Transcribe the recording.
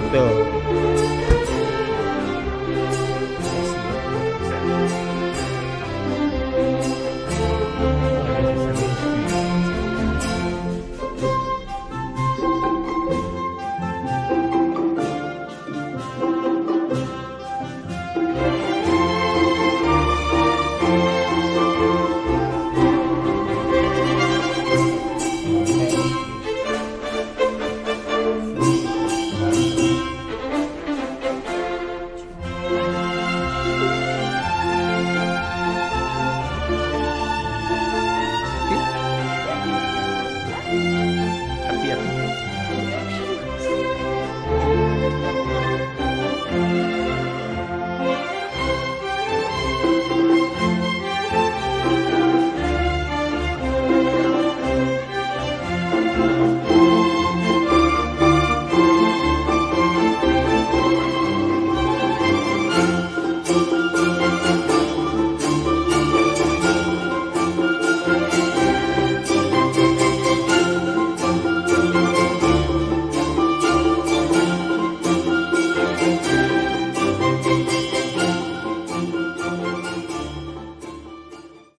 Water